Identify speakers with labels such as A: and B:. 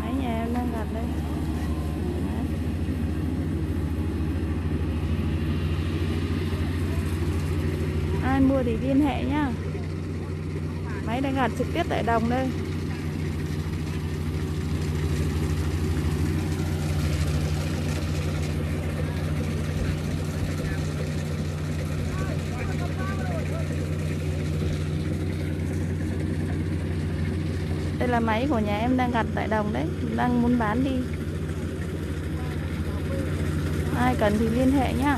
A: mấy nhà em đang gặp đây. Ai mua thì liên hệ nhá. Máy đang gặp trực tiếp tại đồng đây. Đây là máy của nhà em đang gặt tại đồng đấy, đang muốn bán đi. Ai cần thì liên hệ nhá.